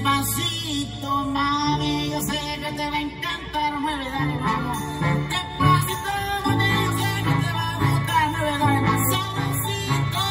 Despacito, mami, yo sé que te va a encantar, mueve, dale, dale. Despacito, mami, yo sé que te va a gustar, mueve, dale, más suavecito.